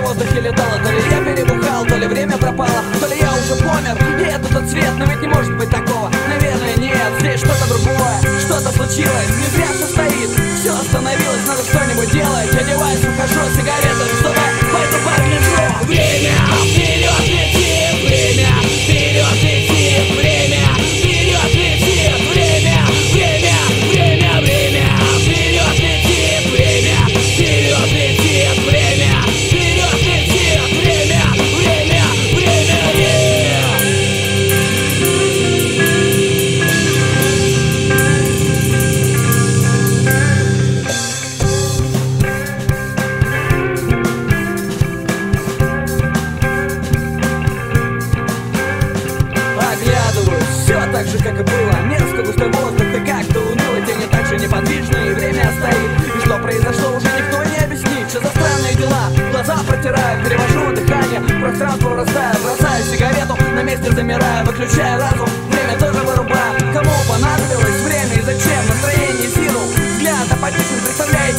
воздухе летала. То ли я перебухал, то ли время пропало То ли я уже помер, и это тот цвет Но ведь не может быть такого, так же, как и было. Мерзко густой воздух, и как-то уныло Тени так же неподвижны, и время стоит. И что произошло, уже никто не объяснит. Что за странные дела, глаза протираю Перевожу дыхание, пространство растаю Бросаю сигарету, на месте замираю Выключаю разум, время тоже вырубаю. Кому понадобилось время и зачем? Настроение силу, взгляд апатичен Представляете,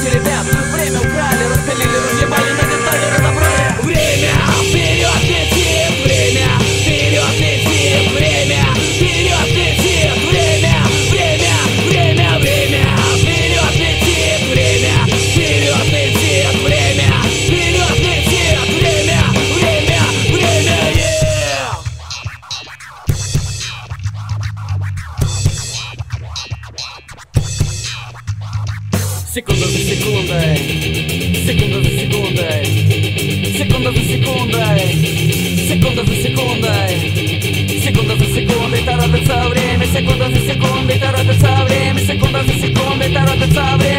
Секунда за секундой, секунда за секундой, секунда за секундой, секунда за секундой, секунда за секундой торопится время, секунда за секундой торопится время, секунда за секундой торопится время.